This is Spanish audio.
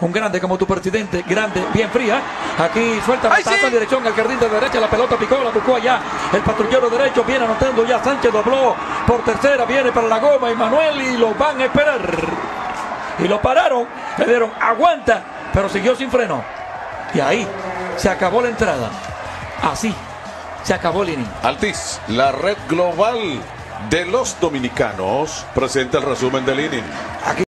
Un grande como tu presidente, grande, bien fría. Aquí suelta ¡Ay, pasa sí! en dirección al jardín de derecha. La pelota picó, la buscó allá. El patrullero derecho viene anotando ya. Sánchez dobló por tercera, viene para la goma. Emanuel y lo van a esperar. Y lo pararon, le dieron aguanta, pero siguió sin freno. Y ahí se acabó la entrada. Así se acabó el inning. Altis, la red global de los dominicanos, presenta el resumen del inning. Aquí